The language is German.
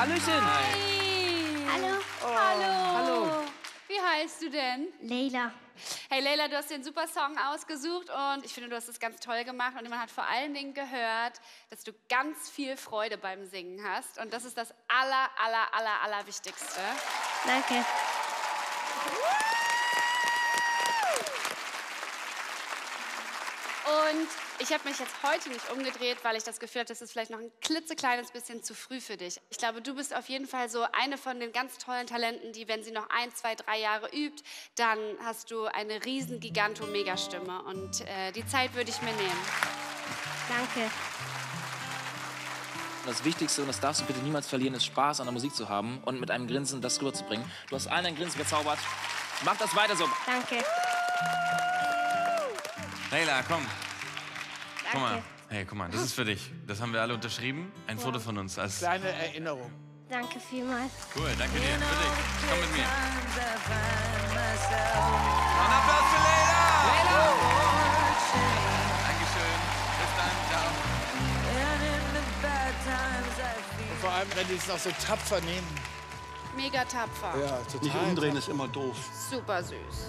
Hallöchen. Hallo. Hallo. Hallo. Wie heißt du denn? Leila. Hey Leila, du hast dir einen super Song ausgesucht und ich finde, du hast es ganz toll gemacht und man hat vor allen Dingen gehört, dass du ganz viel Freude beim Singen hast und das ist das aller, aller, aller, aller Wichtigste. Danke. Und ich habe mich jetzt heute nicht umgedreht, weil ich das Gefühl hatte, das ist vielleicht noch ein klitzekleines bisschen zu früh für dich. Ich glaube, du bist auf jeden Fall so eine von den ganz tollen Talenten, die, wenn sie noch ein, zwei, drei Jahre übt, dann hast du eine riesen Giganto-Megastimme. Und äh, die Zeit würde ich mir nehmen. Danke. Das Wichtigste, und das darfst du bitte niemals verlieren, ist Spaß an der Musik zu haben und mit einem Grinsen das rüberzubringen. Du hast allen ein Grinsen gezaubert. Mach das weiter so. Danke. Leila, komm. Guck mal. Danke. Hey, guck mal, das ist für dich. Das haben wir alle unterschrieben. Ein Foto von uns. Als Kleine Erinnerung. Danke vielmals. cool, danke dir. Für dich. Komm mit mir. Ein Applaus für Leila! Leila! Dankeschön. Bis dann. Ciao. Und vor allem, wenn die es noch so tapfer nehmen. Mega tapfer. Ja, total. Nicht umdrehen ist immer doof. Super süß.